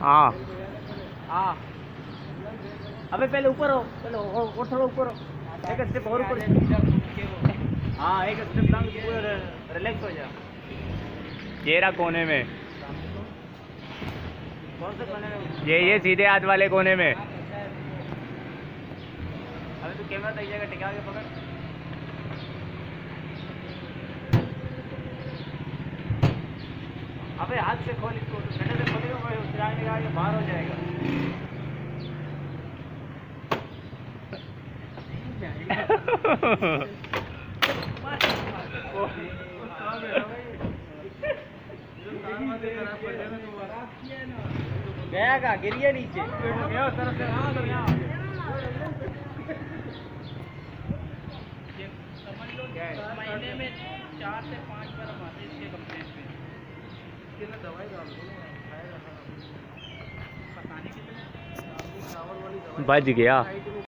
हाँ। हाँ। अबे पहले ऊपर हो पहले और थोड़ा ऊपर हो एक स्टेप और ऊपर। हाँ एक स्टेप लंग पूरा रिलैक्स हो जा। ये कोने में। कौन से कोने में? ये ये सीधे हाथ वाले कोने में। अबे तू कैमरा तक जाएगा टिका के पकड़। अबे हाथ से खोल इसको का ये बाहर हो जाएगा। गया का गिर गया नीचे। महीने में चार से पाँच बार हम आते हैं इसके कंप्लेंट पे। दवाई बच गया।